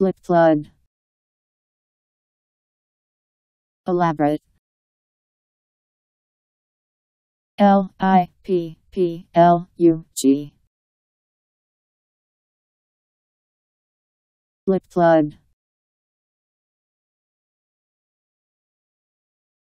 Lip flood. Elaborate. L I P P L U G. Lip flood.